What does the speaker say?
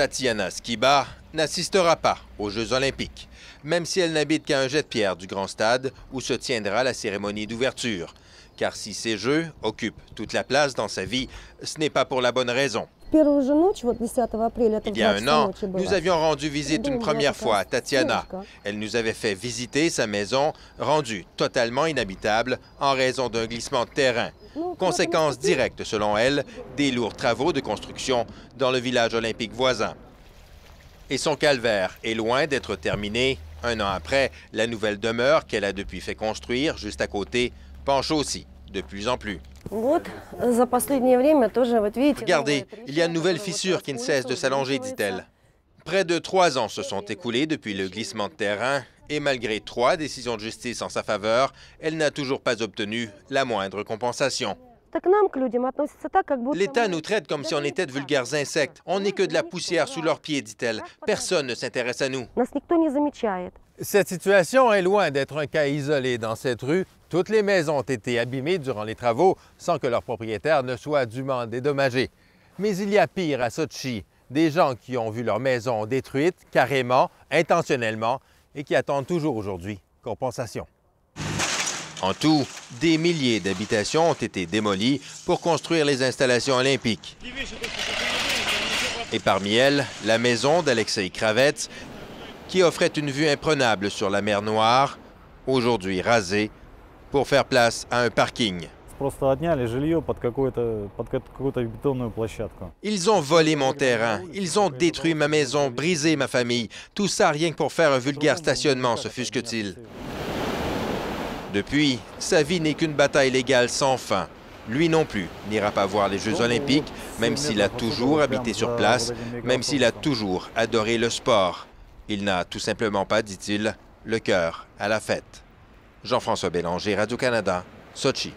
Tatiana Skiba n'assistera pas aux Jeux olympiques, même si elle n'habite qu'à un jet de pierre du grand stade où se tiendra la cérémonie d'ouverture. Car si ces Jeux occupent toute la place dans sa vie, ce n'est pas pour la bonne raison. Il y a un an, nous avions rendu visite une première fois à Tatiana. Elle nous avait fait visiter sa maison, rendue totalement inhabitable en raison d'un glissement de terrain. Conséquence directe, selon elle, des lourds travaux de construction dans le village olympique voisin. Et son calvaire est loin d'être terminé. Un an après, la nouvelle demeure qu'elle a depuis fait construire juste à côté penche aussi de plus en plus. Regardez, il y a une nouvelle fissure qui ne cesse de s'allonger, dit-elle. Près de trois ans se sont écoulés depuis le glissement de terrain et malgré trois décisions de justice en sa faveur, elle n'a toujours pas obtenu la moindre compensation. L'État nous traite comme si on était de vulgaires insectes. On n'est que de la poussière sous leurs pieds, dit-elle. Personne ne s'intéresse à nous. Cette situation est loin d'être un cas isolé dans cette rue. Toutes les maisons ont été abîmées durant les travaux sans que leurs propriétaires ne soient dûment dédommagés. Mais il y a pire à Sochi, des gens qui ont vu leur maison détruite carrément, intentionnellement, et qui attendent toujours aujourd'hui compensation. En tout, des milliers d'habitations ont été démolies pour construire les installations olympiques. Et parmi elles, la maison d'Alexei Kravets, qui offrait une vue imprenable sur la mer Noire, aujourd'hui rasée, pour faire place à un parking. Ils ont volé mon terrain, ils ont détruit ma maison, brisé ma famille. Tout ça rien que pour faire un vulgaire stationnement, se fusque-t-il. Depuis, sa vie n'est qu'une bataille légale sans fin. Lui non plus n'ira pas voir les Jeux olympiques, même s'il a toujours habité sur place, même s'il a toujours adoré le sport. Il n'a tout simplement pas, dit-il, le cœur à la fête. Jean-François Bélanger, Radio-Canada, Sochi.